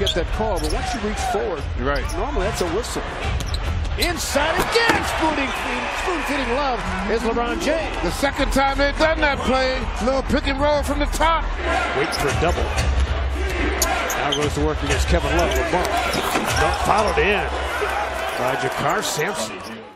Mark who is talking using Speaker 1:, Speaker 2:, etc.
Speaker 1: get that call, but once you reach forward,
Speaker 2: right.
Speaker 1: normally that's a whistle. Inside again, spooning, spoon feeding love is LeBron James.
Speaker 2: The second time they've done that play, little pick and roll from the top.
Speaker 1: Wait for a double. Now goes to work against Kevin Love with follow Followed in by JaKarr Sampson.